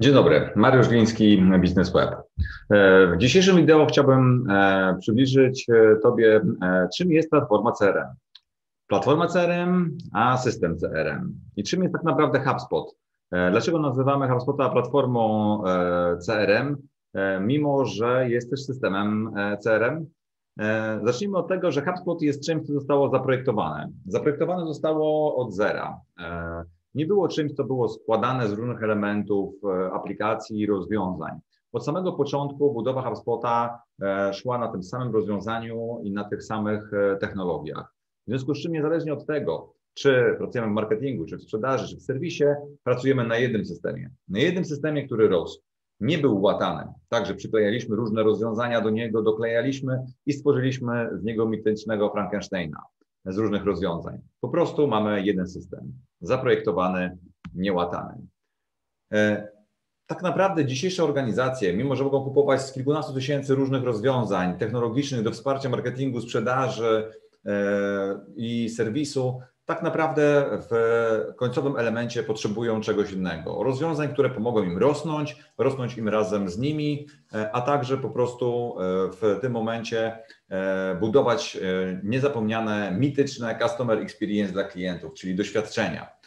Dzień dobry, Mariusz Gliński, Biznes Web. E, w dzisiejszym wideo chciałbym e, przybliżyć e, Tobie, czym jest platforma CRM. Platforma CRM, a system CRM. I czym jest tak naprawdę HubSpot? Dlaczego nazywamy HubSpota platformą CRM, mimo że jest też systemem CRM? Zacznijmy od tego, że HubSpot jest czymś, co zostało zaprojektowane. Zaprojektowane zostało od zera nie było czymś, co było składane z różnych elementów e, aplikacji i rozwiązań. Od samego początku budowa HubSpota e, szła na tym samym rozwiązaniu i na tych samych e, technologiach. W związku z czym, niezależnie od tego, czy pracujemy w marketingu, czy w sprzedaży, czy w serwisie, pracujemy na jednym systemie. Na jednym systemie, który rósł. Nie był łatany. Także przyklejaliśmy różne rozwiązania do niego, doklejaliśmy i stworzyliśmy z niego mitycznego Frankensteina z różnych rozwiązań. Po prostu mamy jeden system, zaprojektowany, niełatany. E, tak naprawdę dzisiejsze organizacje, mimo że mogą kupować z kilkunastu tysięcy różnych rozwiązań technologicznych do wsparcia marketingu, sprzedaży e, i serwisu, tak naprawdę w końcowym elemencie potrzebują czegoś innego. Rozwiązań, które pomogą im rosnąć, rosnąć im razem z nimi, e, a także po prostu e, w tym momencie e, budować niezapomniane, mityczne customer experience dla klientów, czyli doświadczenia.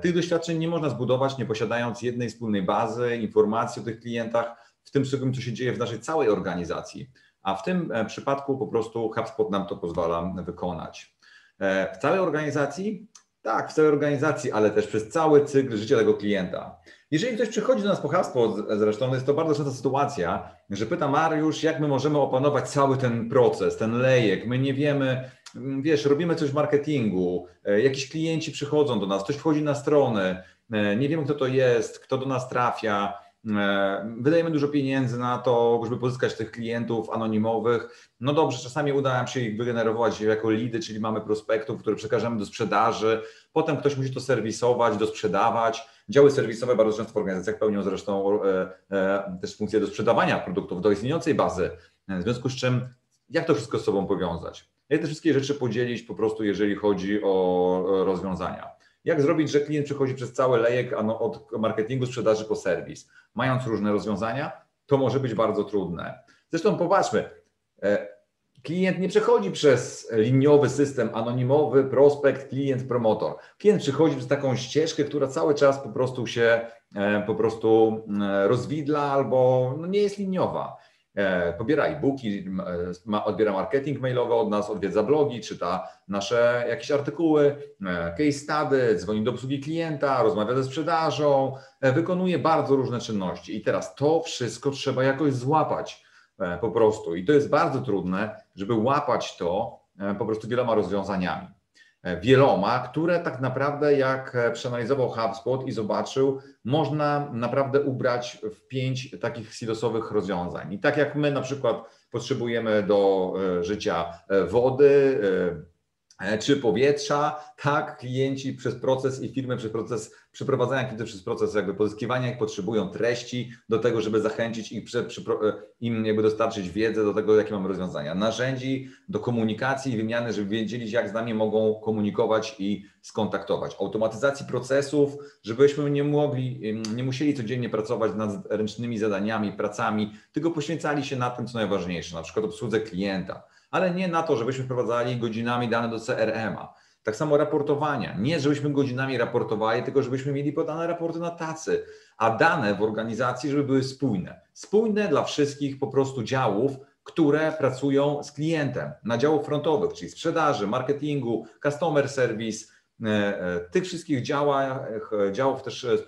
Tych doświadczeń nie można zbudować, nie posiadając jednej wspólnej bazy, informacji o tych klientach, w tym wszystkim, co się dzieje w naszej całej organizacji. A w tym przypadku po prostu HubSpot nam to pozwala wykonać. E, w całej organizacji? Tak, w całej organizacji, ale też przez cały cykl życia tego klienta. Jeżeli ktoś przychodzi do nas po HubSpot, zresztą jest to bardzo częsta sytuacja, że pyta Mariusz, jak my możemy opanować cały ten proces, ten lejek. My nie wiemy, wiesz, robimy coś w marketingu, e, jakiś klienci przychodzą do nas, ktoś wchodzi na stronę, e, nie wiemy kto to jest, kto do nas trafia, wydajemy dużo pieniędzy na to, żeby pozyskać tych klientów anonimowych. No dobrze, czasami uda nam się ich wygenerować jako lidy, czyli mamy prospektów, które przekażemy do sprzedaży. Potem ktoś musi to serwisować, dosprzedawać. Działy serwisowe bardzo często w organizacjach pełnią zresztą e, e, też funkcję do sprzedawania produktów do istniejącej bazy. W związku z czym, jak to wszystko z sobą powiązać? Jak te wszystkie rzeczy podzielić po prostu, jeżeli chodzi o rozwiązania? Jak zrobić, że klient przechodzi przez cały lejek od marketingu, sprzedaży po serwis, mając różne rozwiązania? To może być bardzo trudne. Zresztą popatrzmy, e, klient nie przechodzi przez liniowy system anonimowy, prospekt, klient, promotor. Klient przechodzi przez taką ścieżkę, która cały czas po prostu się e, po prostu e, rozwidla albo no nie jest liniowa. E, pobiera e-booki, e, odbiera marketing mailowy od nas, odwiedza blogi, czyta nasze jakieś artykuły, e, case study, dzwoni do obsługi klienta, rozmawia ze sprzedażą, wykonuje bardzo różne czynności. I teraz to wszystko trzeba jakoś złapać po prostu. I to jest bardzo trudne, żeby łapać to po prostu wieloma rozwiązaniami. Wieloma, które tak naprawdę jak e, przeanalizował HubSpot i zobaczył, można naprawdę ubrać w pięć takich silosowych rozwiązań. I tak jak my na przykład potrzebujemy do e, życia wody, E, czy powietrza, tak, klienci przez proces i firmy przez proces przeprowadzania klientów przez proces jakby pozyskiwania ich potrzebują treści do tego, żeby zachęcić ich, przy, przy, e, im jakby dostarczyć wiedzę do tego, jakie mamy rozwiązania, narzędzi do komunikacji i wymiany, żeby wiedzieli, jak z nami mogą komunikować i skontaktować, automatyzacji procesów, żebyśmy nie mogli, nie musieli codziennie pracować nad ręcznymi zadaniami, pracami, tylko poświęcali się na tym, co najważniejsze, na przykład obsłudze klienta ale nie na to, żebyśmy wprowadzali godzinami dane do CRM-a. Tak samo raportowania. Nie, żebyśmy godzinami raportowali, tylko żebyśmy mieli podane raporty na tacy, a dane w organizacji, żeby były spójne. Spójne dla wszystkich po prostu działów, które pracują z klientem, na działów frontowych, czyli sprzedaży, marketingu, customer service, e, e, tych wszystkich działach, działów też, e,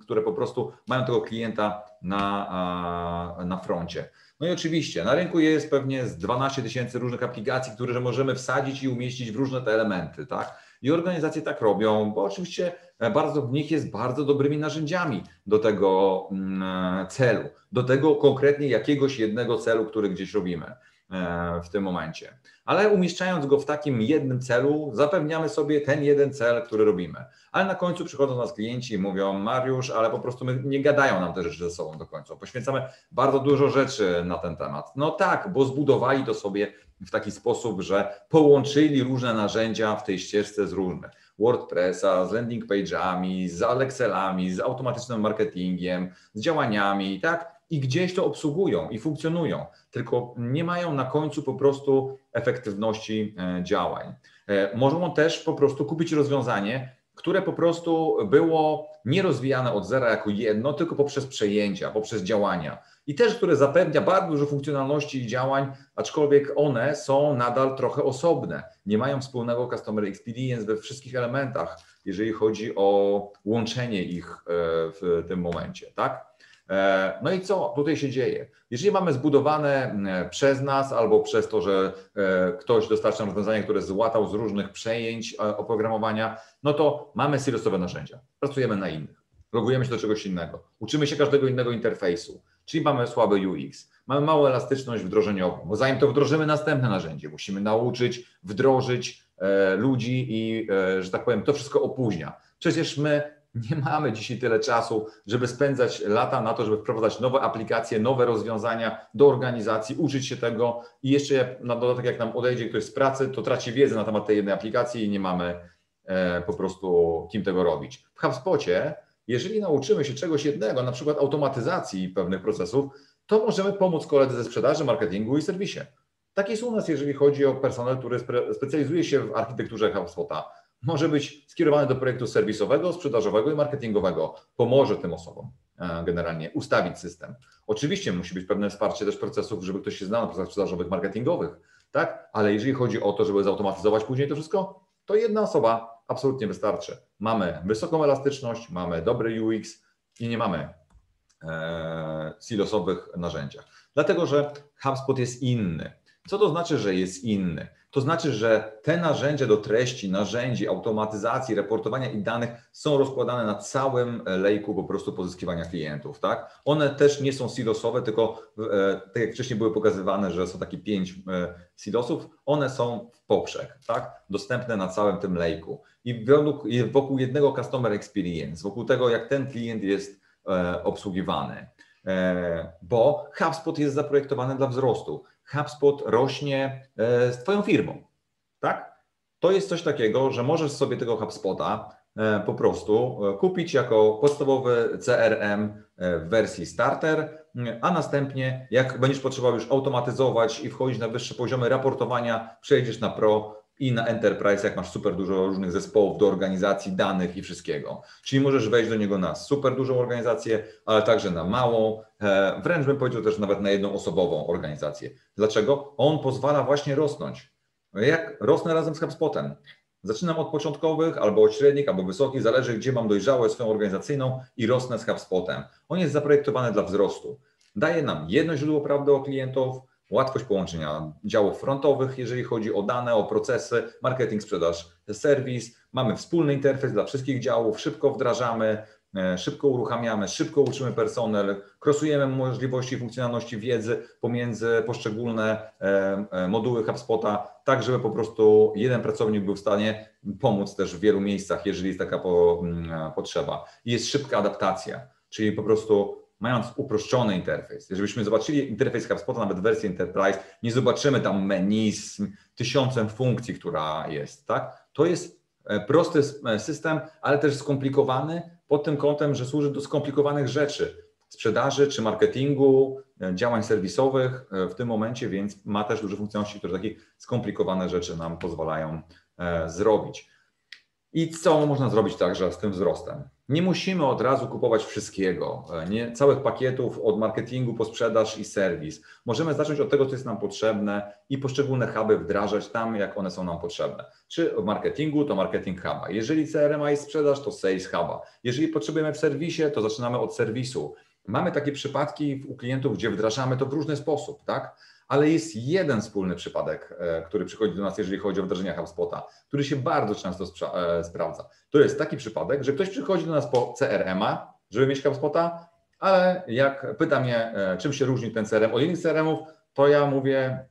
które po prostu mają tego klienta na, na froncie. No i oczywiście na rynku jest pewnie z 12 tysięcy różnych aplikacji, które możemy wsadzić i umieścić w różne te elementy, tak? I organizacje tak robią, bo oczywiście e, bardzo w nich jest bardzo dobrymi narzędziami do tego mm, celu, do tego konkretnie jakiegoś jednego celu, który gdzieś robimy. W tym momencie. Ale umieszczając go w takim jednym celu, zapewniamy sobie ten jeden cel, który robimy. Ale na końcu przychodzą do nas klienci i mówią: Mariusz, ale po prostu my nie gadają nam te rzeczy ze sobą do końca. Poświęcamy bardzo dużo rzeczy na ten temat. No tak, bo zbudowali to sobie w taki sposób, że połączyli różne narzędzia w tej ścieżce z różnych. WordPressa, z landing page'ami, z Alexelami, z automatycznym marketingiem, z działaniami, tak? I gdzieś to obsługują i funkcjonują, tylko nie mają na końcu po prostu efektywności e, działań. E, Mogą też po prostu kupić rozwiązanie, które po prostu było nierozwijane od zera jako jedno, tylko poprzez przejęcia, poprzez działania. I też, które zapewnia bardzo dużo funkcjonalności i działań, aczkolwiek one są nadal trochę osobne. Nie mają wspólnego customer experience we wszystkich elementach, jeżeli chodzi o łączenie ich e, w tym momencie, tak? E, no i co tutaj się dzieje? Jeżeli mamy zbudowane przez nas albo przez to, że e, ktoś dostarcza rozwiązanie, które złatał z różnych przejęć e, oprogramowania, no to mamy silosowe narzędzia. Pracujemy na innych. Logujemy się do czegoś innego. Uczymy się każdego innego interfejsu, czyli mamy słaby UX. Mamy małą elastyczność wdrożeniową, bo zanim to wdrożymy następne narzędzie, musimy nauczyć, wdrożyć ludzi i, że tak powiem, to wszystko opóźnia. Przecież my nie mamy dzisiaj tyle czasu, żeby spędzać lata na to, żeby wprowadzać nowe aplikacje, nowe rozwiązania do organizacji, uczyć się tego i jeszcze na dodatek, jak nam odejdzie ktoś z pracy, to traci wiedzę na temat tej jednej aplikacji i nie mamy e, po prostu kim tego robić. W HubSpocie, jeżeli nauczymy się czegoś jednego, na przykład automatyzacji pewnych procesów, to możemy pomóc koledze ze sprzedaży, marketingu i serwisie. Tak jest u nas, jeżeli chodzi o personel, który specjalizuje się w architekturze HubSpota może być skierowany do projektu serwisowego, sprzedażowego i marketingowego. Pomoże tym osobom e, generalnie ustawić system. Oczywiście musi być pewne wsparcie też procesów, żeby ktoś się znał na procesach sprzedażowych, marketingowych, tak? Ale jeżeli chodzi o to, żeby zautomatyzować później to wszystko, to jedna osoba absolutnie wystarczy. Mamy wysoką elastyczność, mamy dobry UX i nie mamy e, silosowych narzędziach. Dlatego, że HubSpot jest inny. Co to znaczy, że jest inny? To znaczy, że te narzędzia do treści, narzędzi, automatyzacji, reportowania i danych są rozkładane na całym lejku po prostu pozyskiwania klientów, tak? One też nie są silosowe, tylko e, tak jak wcześniej były pokazywane, że są takie pięć e, silosów, one są w poprzek, tak? Dostępne na całym tym lejku. I wokół jednego customer experience, wokół tego, jak ten klient jest e, obsługiwany. Bo HubSpot jest zaprojektowany dla wzrostu. HubSpot rośnie e, z Twoją firmą, tak? To jest coś takiego, że możesz sobie tego HubSpota e, po prostu e, kupić jako podstawowy CRM w wersji starter, a następnie jak będziesz potrzebował już automatyzować i wchodzić na wyższe poziomy raportowania, przejdziesz na Pro i na Enterprise, jak masz super dużo różnych zespołów do organizacji danych i wszystkiego. Czyli możesz wejść do niego na super dużą organizację, ale także na małą, e, wręcz bym powiedział też nawet na jedną osobową organizację. Dlaczego? On pozwala właśnie rosnąć. Jak rosnę razem z HubSpotem? Zaczynam od początkowych, albo od średnich, albo wysokich, zależy gdzie mam dojrzałe swoją organizacyjną i rosnę z HubSpotem. On jest zaprojektowany dla wzrostu. Daje nam jedno źródło prawdy o klientów, łatwość połączenia działów frontowych, jeżeli chodzi o dane, o procesy, marketing, sprzedaż, serwis. Mamy wspólny interfejs dla wszystkich działów, szybko wdrażamy, e, szybko uruchamiamy, szybko uczymy personel, krosujemy możliwości funkcjonalności wiedzy pomiędzy poszczególne e, e, moduły HubSpota, tak żeby po prostu jeden pracownik był w stanie pomóc też w wielu miejscach, jeżeli jest taka potrzeba. Jest szybka adaptacja, czyli po prostu mając uproszczony interfejs. Jeżeli byśmy zobaczyli interfejs HubSpota, nawet wersję Enterprise, nie zobaczymy tam menu z tysiącem funkcji, która jest. Tak? To jest e, prosty e, system, ale też skomplikowany pod tym kątem, że służy do skomplikowanych rzeczy, sprzedaży czy marketingu, e, działań serwisowych w tym momencie, więc ma też dużo funkcjonalności, które takie skomplikowane rzeczy nam pozwalają zrobić. I co można zrobić także z tym wzrostem? Nie musimy od razu kupować wszystkiego, e, nie, całych pakietów od marketingu po sprzedaż i serwis. Możemy zacząć od tego, co jest nam potrzebne i poszczególne huby wdrażać tam, jak one są nam potrzebne. Czy w marketingu, to marketing huba. Jeżeli CRM jest sprzedaż, to sales huba. Jeżeli potrzebujemy w serwisie, to zaczynamy od serwisu. Mamy takie przypadki u klientów, gdzie wdrażamy to w różny sposób, tak? Ale jest jeden wspólny przypadek, e, który przychodzi do nas, jeżeli chodzi o wdrożenia HubSpota, który się bardzo często e, sprawdza. To jest taki przypadek, że ktoś przychodzi do nas po CRM-a, żeby mieć HubSpota, ale jak pyta mnie, e, czym się różni ten CRM od innych CRM-ów, to ja mówię,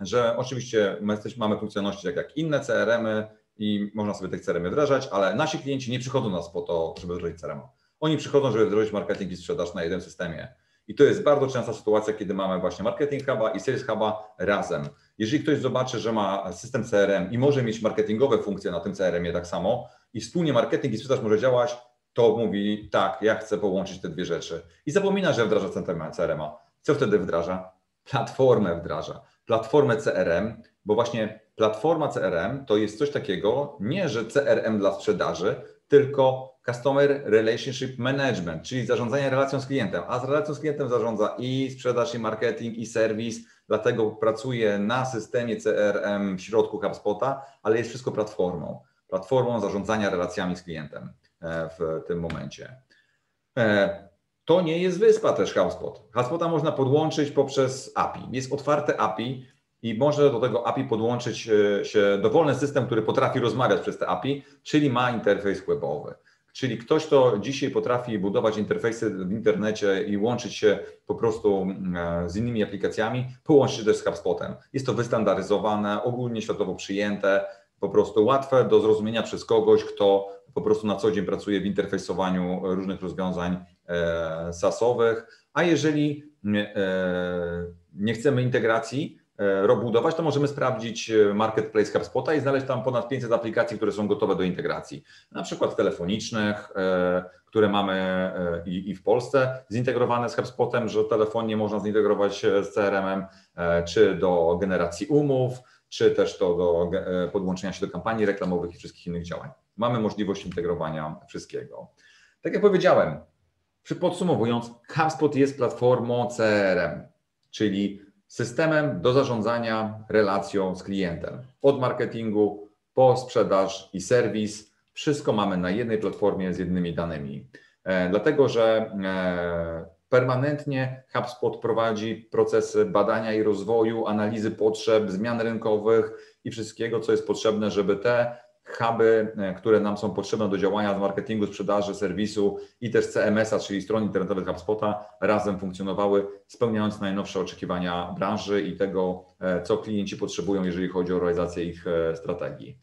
że oczywiście my mamy funkcjonalności tak jak inne CRM-y i można sobie te CRM-y wdrażać, ale nasi klienci nie przychodzą do nas po to, żeby wdrożyć CRM. Oni przychodzą, żeby wdrożyć marketing i sprzedaż na jednym systemie. I to jest bardzo częsta sytuacja, kiedy mamy właśnie marketing huba i sales huba razem. Jeżeli ktoś zobaczy, że ma system CRM i może mieć marketingowe funkcje na tym CRM-ie tak samo i wspólnie marketing i sprzedaż może działać, to mówi tak, ja chcę połączyć te dwie rzeczy. I zapomina, że wdraża CRM-a. Co wtedy wdraża? Platformę wdraża. Platformę CRM, bo właśnie platforma CRM to jest coś takiego, nie że CRM dla sprzedaży, tylko Customer Relationship Management, czyli zarządzanie relacją z klientem. A z relacją z klientem zarządza i sprzedaż, i marketing, i serwis, dlatego pracuje na systemie CRM w środku HubSpota, ale jest wszystko platformą. Platformą zarządzania relacjami z klientem e, w tym momencie. E, to nie jest wyspa też HubSpot. HubSpota można podłączyć poprzez API. Jest otwarte API i może do tego API podłączyć e, się dowolny system, który potrafi rozmawiać przez te API, czyli ma interfejs webowy. Czyli ktoś, kto dzisiaj potrafi budować interfejsy w internecie i łączyć się po prostu e, z innymi aplikacjami, połączyć się też z HubSpotem. Jest to wystandaryzowane, ogólnie światowo przyjęte, po prostu łatwe do zrozumienia przez kogoś, kto po prostu na co dzień pracuje w interfejsowaniu różnych rozwiązań e, SaaSowych. A jeżeli nie chcemy integracji, E, budować, to możemy sprawdzić e, marketplace HubSpota i znaleźć tam ponad 500 aplikacji, które są gotowe do integracji. Na przykład telefonicznych, e, które mamy i, w Polsce zintegrowane z HubSpotem, że telefonie można zintegrować z CRM-em, czy do generacji umów, czy też to do podłączenia się do kampanii reklamowych i wszystkich innych działań. Mamy możliwość integrowania wszystkiego. Tak jak powiedziałem, podsumowując, HubSpot jest platformą CRM, czyli systemem do zarządzania relacją z klientem. Od marketingu po sprzedaż i serwis, wszystko mamy na jednej platformie z jednymi danymi. E, dlatego, że e, permanentnie HubSpot prowadzi procesy badania i rozwoju, analizy potrzeb, zmian rynkowych i wszystkiego, co jest potrzebne, żeby te huby, e, które nam są potrzebne do działania z marketingu, sprzedaży, serwisu i też CMS-a, czyli stron internetowych HubSpota, razem funkcjonowały, spełniając najnowsze oczekiwania branży i tego, e, co klienci potrzebują, jeżeli chodzi o realizację ich e, strategii.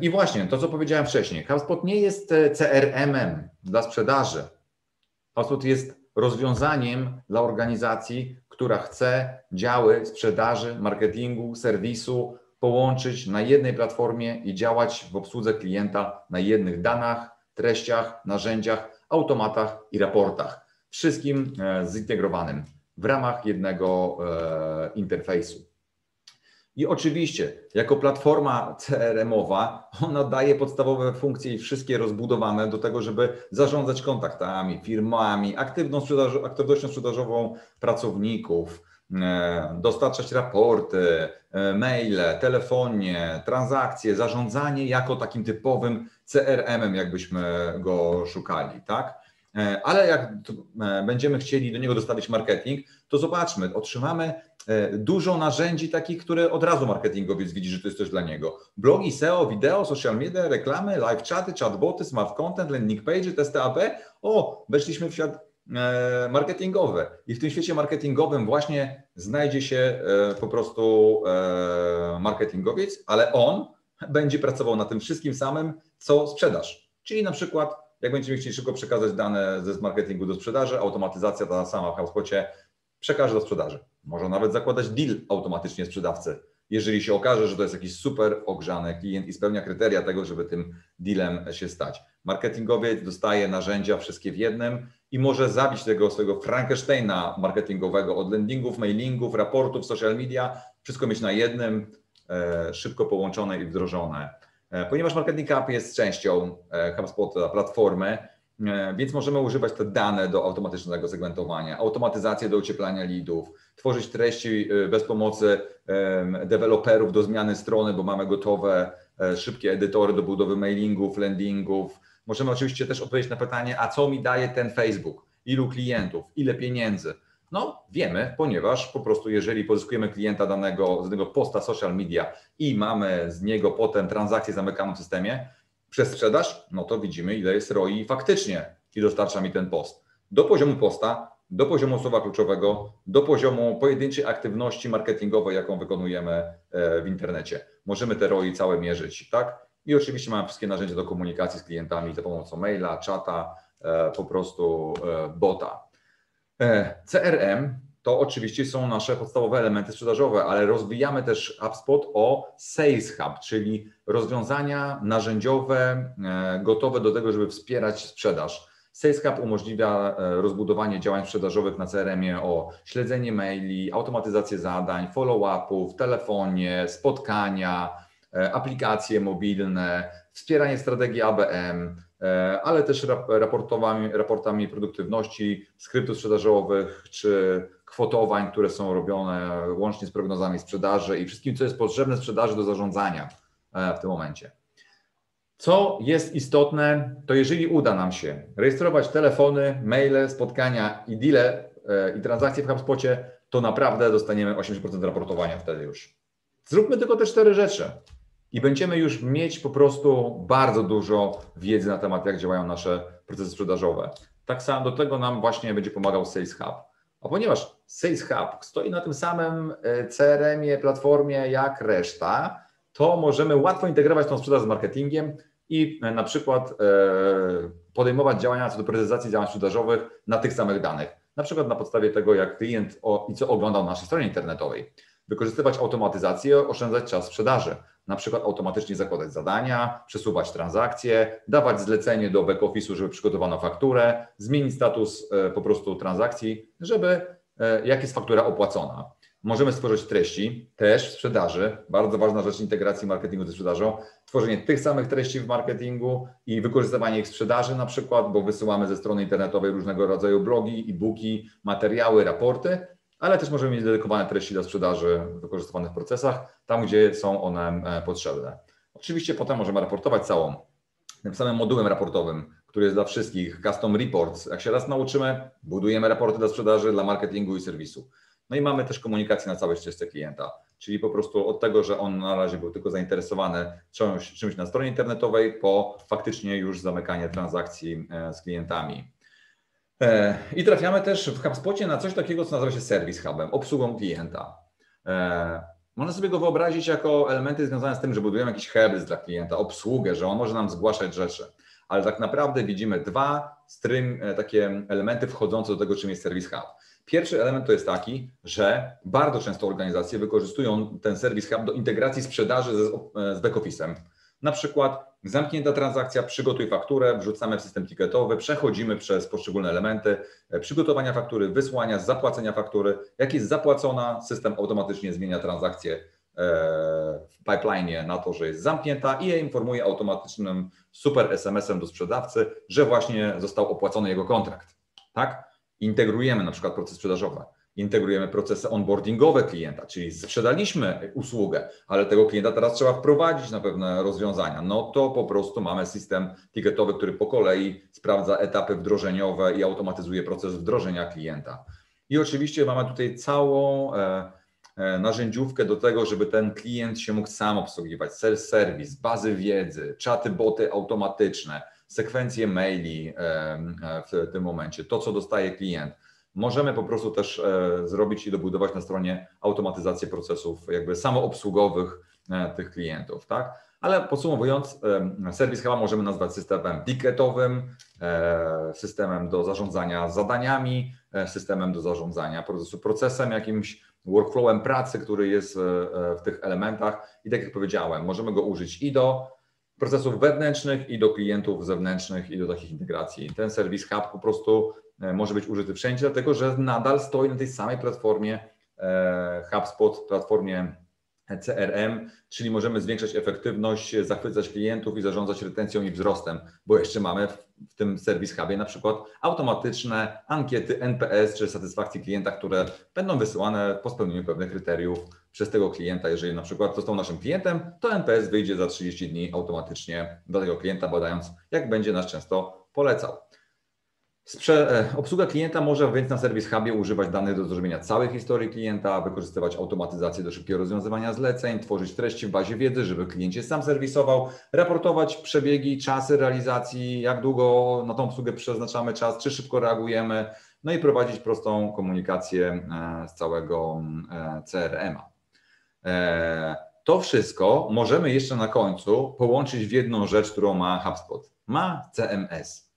I właśnie to, co powiedziałem wcześniej, HubSpot nie jest CRM-em dla sprzedaży. HubSpot jest rozwiązaniem dla organizacji, która chce działy sprzedaży, marketingu, serwisu połączyć na jednej platformie i działać w obsłudze klienta na jednych danach, treściach, narzędziach, automatach i raportach. Wszystkim e, zintegrowanym w ramach jednego e, interfejsu. I oczywiście, jako platforma CRM-owa, ona daje podstawowe funkcje i wszystkie rozbudowane do tego, żeby zarządzać kontaktami, firmami, aktywną sprzedaż, aktywnością sprzedażową pracowników, dostarczać raporty, e, maile, telefonie, transakcje, zarządzanie jako takim typowym CRM-em, jakbyśmy go szukali, tak? E, ale jak będziemy chcieli do niego dostawić marketing, to zobaczmy, otrzymamy dużo narzędzi takich, które od razu marketingowiec widzi, że to jest coś dla niego. Blogi, SEO, wideo, social media, reklamy, live chaty, chatboty, smart content, landing page, testy AB. O, weszliśmy w świat E, marketingowe. I w tym świecie marketingowym właśnie znajdzie się e, po prostu e, marketingowiec, ale on będzie pracował na tym wszystkim samym, co sprzedaż. Czyli na przykład, jak będziemy chcieli szybko przekazać dane ze marketingu do sprzedaży, automatyzacja ta sama w HubSpocie przekaże do sprzedaży. Może nawet zakładać deal automatycznie sprzedawcy, jeżeli się okaże, że to jest jakiś super ogrzany klient i spełnia kryteria tego, żeby tym dealem się stać. Marketingowiec dostaje narzędzia wszystkie w jednym, i może zabić tego swojego Frankensteina marketingowego od landingów, mailingów, raportów, social media, wszystko mieć na jednym, e, szybko połączone i wdrożone. E, ponieważ Marketing App jest częścią e, HubSpota platformy, więc możemy używać te dane do automatycznego segmentowania, automatyzację do ocieplania leadów, tworzyć treści bez pomocy deweloperów do zmiany strony, bo mamy gotowe szybkie edytory do budowy mailingów, landingów, Możemy oczywiście też odpowiedzieć na pytanie, a co mi daje ten Facebook? Ilu klientów? Ile pieniędzy? No, wiemy, ponieważ po prostu jeżeli pozyskujemy klienta danego, z danego posta social media i mamy z niego potem transakcję zamykaną w systemie przez sprzedaż, no to widzimy, ile jest ROI faktycznie i dostarcza mi ten post. Do poziomu posta do poziomu słowa kluczowego, do poziomu pojedynczej aktywności marketingowej, jaką wykonujemy e, w internecie. Możemy te ROI całe mierzyć, tak? I oczywiście mamy wszystkie narzędzia do komunikacji z klientami za pomocą maila, czata, e, po prostu bota. CRM to oczywiście są nasze podstawowe elementy sprzedażowe, ale rozwijamy też HubSpot o Sales Hub, czyli rozwiązania narzędziowe gotowe do tego, żeby wspierać sprzedaż. Sales Hub umożliwia e, rozbudowanie działań sprzedażowych na CRM-ie o śledzenie maili, automatyzację zadań, follow-upów, telefonie, spotkania, e, aplikacje mobilne, wspieranie strategii ABM, e, ale też raportami, raportami produktywności, skryptów sprzedażowych czy kwotowań, które są robione łącznie z prognozami sprzedaży i wszystkim, co jest potrzebne sprzedaży do zarządzania w tym momencie. Co jest istotne, to jeżeli uda nam się rejestrować telefony, maile, spotkania i deale e, i transakcje w HubSpocie, to naprawdę dostaniemy 80% raportowania wtedy już. Zróbmy tylko te cztery rzeczy i będziemy już mieć po prostu bardzo dużo wiedzy na temat, jak działają nasze procesy sprzedażowe. Tak samo do tego nam właśnie będzie pomagał Sales Hub. A ponieważ Sales Hub stoi na tym samym e, CRM-ie, platformie jak reszta, to możemy łatwo integrować tą sprzedaż z marketingiem i e, na przykład e, podejmować działania co do precyzacji działań sprzedażowych na tych samych danych. Na przykład na podstawie tego, jak klient o, i co oglądał na naszej stronie internetowej. Wykorzystywać automatyzację, oszczędzać czas sprzedaży. Na przykład automatycznie zakładać zadania, przesuwać transakcje, dawać zlecenie do back-office'u, żeby przygotowano fakturę, zmienić status e, po prostu transakcji, żeby jak jest faktura opłacona. Możemy stworzyć treści też w sprzedaży. Bardzo ważna rzecz integracji marketingu ze sprzedażą. Tworzenie tych samych treści w marketingu i wykorzystywanie ich w sprzedaży na przykład, bo wysyłamy ze strony internetowej różnego rodzaju blogi, e-booki, materiały, raporty, ale też możemy mieć dedykowane treści do sprzedaży wykorzystywane w procesach, tam gdzie są one e, potrzebne. Oczywiście potem możemy raportować całą tym samym modułem raportowym, który jest dla wszystkich, Custom Reports. Jak się raz nauczymy, budujemy raporty dla sprzedaży, dla marketingu i serwisu. No i mamy też komunikację na całej ścieżce klienta, czyli po prostu od tego, że on na razie był tylko zainteresowany czymś, czymś na stronie internetowej, po faktycznie już zamykanie transakcji e, z klientami. E, I trafiamy też w HubSpocie na coś takiego, co nazywa się Service Hubem, obsługą klienta. E, można sobie go wyobrazić jako elementy związane z tym, że budujemy jakiś serwis dla klienta, obsługę, że on może nam zgłaszać rzeczy, ale tak naprawdę widzimy dwa stream, takie elementy wchodzące do tego, czym jest Service Hub. Pierwszy element to jest taki, że bardzo często organizacje wykorzystują ten serwis hub do integracji sprzedaży z, z back-office'em. Na przykład zamknięta transakcja, przygotuj fakturę, wrzucamy w system ticketowy, przechodzimy przez poszczególne elementy e, przygotowania faktury, wysłania, zapłacenia faktury. Jak jest zapłacona, system automatycznie zmienia transakcję e, w pipeline na to, że jest zamknięta i je informuje automatycznym super SMS-em do sprzedawcy, że właśnie został opłacony jego kontrakt. Tak? integrujemy na przykład proces sprzedażowy, integrujemy procesy onboardingowe klienta, czyli sprzedaliśmy usługę, ale tego klienta teraz trzeba wprowadzić na pewne rozwiązania. No to po prostu mamy system ticketowy, który po kolei sprawdza etapy wdrożeniowe i automatyzuje proces wdrożenia klienta. I oczywiście mamy tutaj całą e, e, narzędziówkę do tego, żeby ten klient się mógł sam obsługiwać, self-service, bazy wiedzy, czaty, boty automatyczne, sekwencję maili w tym momencie, to co dostaje klient. Możemy po prostu też e, zrobić i dobudować na stronie automatyzację procesów jakby samoobsługowych e, tych klientów, tak? Ale podsumowując, serwis chyba możemy nazwać systemem ticketowym, e, systemem do zarządzania zadaniami, systemem do zarządzania procesem jakimś, workflowem pracy, który jest w tych elementach. I tak jak powiedziałem, możemy go użyć i do procesów wewnętrznych i do klientów zewnętrznych i do takich integracji. Ten serwis Hub po prostu e, może być użyty wszędzie, dlatego że nadal stoi na tej samej platformie e, HubSpot, platformie CRM, czyli możemy zwiększać efektywność, zachwycać klientów i zarządzać retencją i wzrostem, bo jeszcze mamy w tym Service Hubie na przykład automatyczne ankiety NPS czy satysfakcji klienta, które będą wysyłane po spełnieniu pewnych kryteriów przez tego klienta. Jeżeli na przykład został naszym klientem, to NPS wyjdzie za 30 dni automatycznie do tego klienta, badając jak będzie nas często polecał. Sprze e, obsługa klienta może więc na Service Hubie używać danych do zrozumienia całej historii klienta, wykorzystywać automatyzację do szybkiego rozwiązywania zleceń, tworzyć treści w bazie wiedzy, żeby klient się sam serwisował, raportować przebiegi, czasy realizacji, jak długo na tą obsługę przeznaczamy czas, czy szybko reagujemy, no i prowadzić prostą komunikację z całego CRM-a. To wszystko możemy jeszcze na końcu połączyć w jedną rzecz, którą ma HubSpot. Ma CMS,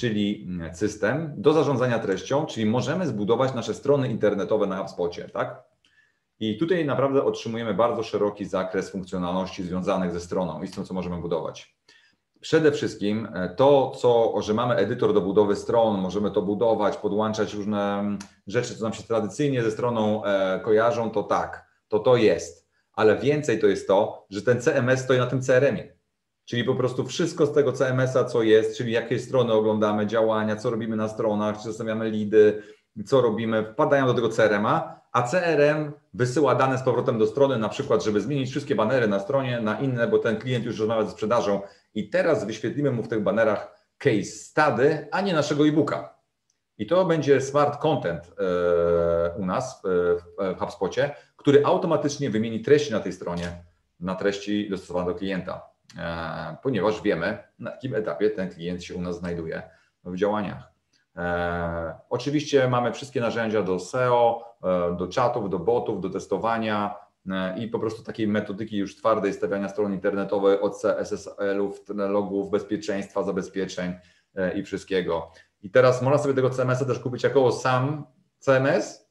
czyli system do zarządzania treścią, czyli możemy zbudować nasze strony internetowe na HubSpocie, tak? I tutaj naprawdę otrzymujemy bardzo szeroki zakres funkcjonalności związanych ze stroną i z tym, co możemy budować. Przede wszystkim e, to, co, że mamy edytor do budowy stron, możemy to budować, podłączać różne mm, rzeczy, co nam się tradycyjnie ze stroną e, kojarzą, to tak, to to jest. Ale więcej to jest to, że ten CMS stoi na tym CRM-ie. Czyli po prostu wszystko z tego CMS-a, co jest, czyli jakie strony oglądamy, działania, co robimy na stronach, czy zostawiamy lidy, co robimy, wpadają do tego CRM-a, a CRM wysyła dane z powrotem do strony, na przykład, żeby zmienić wszystkie banery na stronie na inne, bo ten klient już rozmawia ze sprzedażą i teraz wyświetlimy mu w tych banerach case study, a nie naszego e-booka. I to będzie smart content e, u nas w HubSpocie, który automatycznie wymieni treści na tej stronie na treści dostosowane do klienta, ponieważ wiemy, na jakim etapie ten klient się u nas znajduje w działaniach. Oczywiście mamy wszystkie narzędzia do SEO, do czatów, do botów, do testowania, i po prostu takiej metodyki już twardej stawiania stron internetowych od SSL-ów, logów, bezpieczeństwa, zabezpieczeń e, i wszystkiego. I teraz można sobie tego CMS-a też kupić jako sam CMS,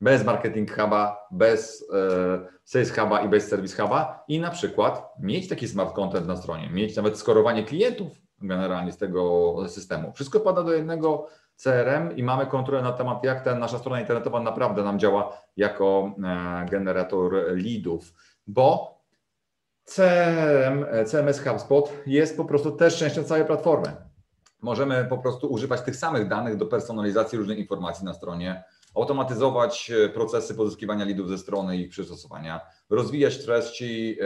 bez Marketing Huba, bez e, Sales Huba i bez Service Huba i na przykład mieć taki smart content na stronie, mieć nawet skorowanie klientów generalnie z tego systemu. Wszystko pada do jednego CRM i mamy kontrolę na temat, jak ta nasza strona internetowa naprawdę nam działa jako e, generator leadów, bo CRM, CMS HubSpot jest po prostu też częścią całej platformy. Możemy po prostu używać tych samych danych do personalizacji różnych informacji na stronie, automatyzować e, procesy pozyskiwania leadów ze strony i ich przystosowania, rozwijać treści,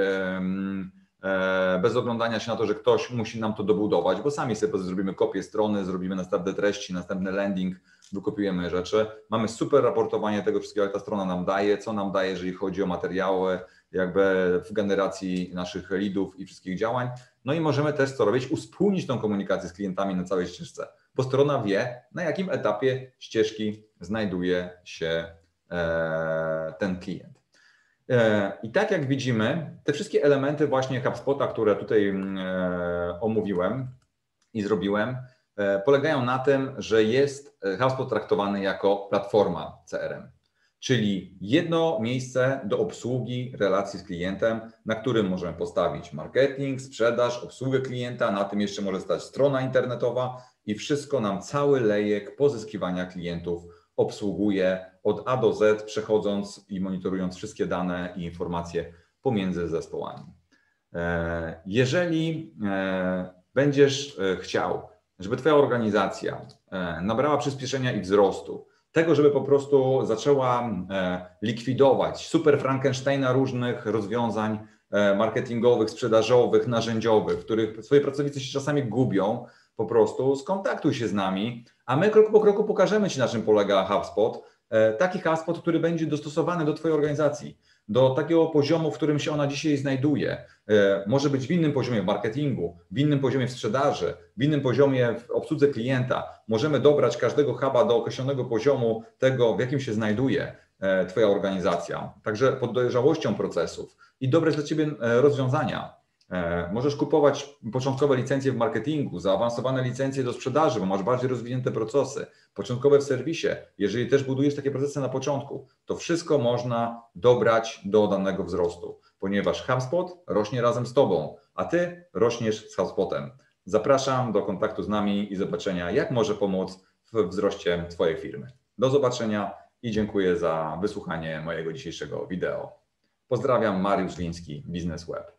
E, bez oglądania się na to, że ktoś musi nam to dobudować, bo sami sobie zrobimy kopię strony, zrobimy następne treści, następny landing, wykopiujemy rzeczy. Mamy super raportowanie tego wszystkiego, jak ta strona nam daje, co nam daje, jeżeli chodzi o materiały, jakby w generacji naszych leadów i wszystkich działań. No i możemy też co robić? Uspójnić tą komunikację z klientami na całej ścieżce, bo strona wie, na jakim etapie ścieżki znajduje się e, ten klient. E, I tak jak widzimy, te wszystkie elementy właśnie HubSpota, które tutaj mm, e, omówiłem i zrobiłem, polegają na tym, że jest HubSpot traktowany jako platforma CRM, czyli jedno miejsce do obsługi relacji z klientem, na którym możemy postawić marketing, sprzedaż, obsługę klienta, na tym jeszcze może stać strona internetowa i wszystko nam cały lejek pozyskiwania klientów obsługuje od A do Z, przechodząc i monitorując wszystkie dane i informacje pomiędzy zespołami. E, jeżeli e, będziesz e, chciał, żeby Twoja organizacja nabrała przyspieszenia i wzrostu, tego, żeby po prostu zaczęła likwidować super Frankensteina różnych rozwiązań marketingowych, sprzedażowych, narzędziowych, w których swoi pracownicy się czasami gubią, po prostu skontaktuj się z nami, a my krok po kroku pokażemy Ci, na czym polega HubSpot. E, taki HubSpot, który będzie dostosowany do Twojej organizacji, do takiego poziomu, w którym się ona dzisiaj znajduje. E, może być w innym poziomie w marketingu, w innym poziomie w sprzedaży, w innym poziomie w obsłudze klienta. Możemy dobrać każdego huba do określonego poziomu tego, w jakim się znajduje e, Twoja organizacja. Także pod dojrzałością procesów i dobre dla Ciebie rozwiązania. E, możesz kupować początkowe licencje w marketingu, zaawansowane licencje do sprzedaży, bo masz bardziej rozwinięte procesy, początkowe w serwisie. Jeżeli też budujesz takie procesy na początku, to wszystko można dobrać do danego wzrostu, ponieważ HubSpot rośnie razem z Tobą, a Ty rośniesz z HubSpotem. Zapraszam do kontaktu z nami i zobaczenia, jak może pomóc w wzroście Twojej firmy. Do zobaczenia i dziękuję za wysłuchanie mojego dzisiejszego wideo. Pozdrawiam, Mariusz Liński, Biznes Web.